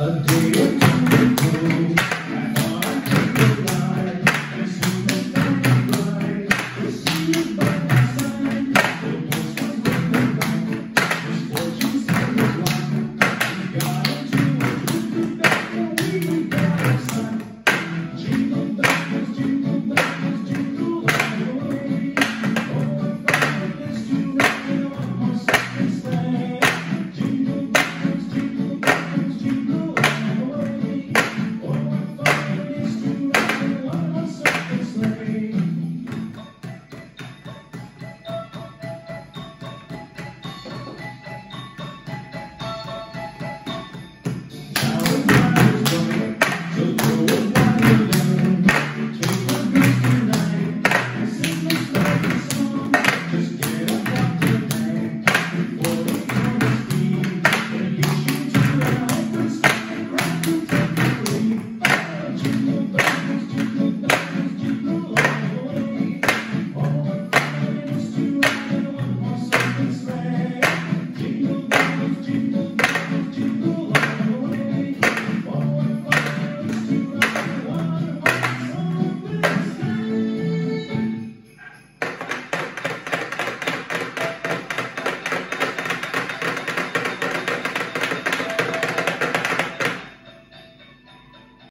A day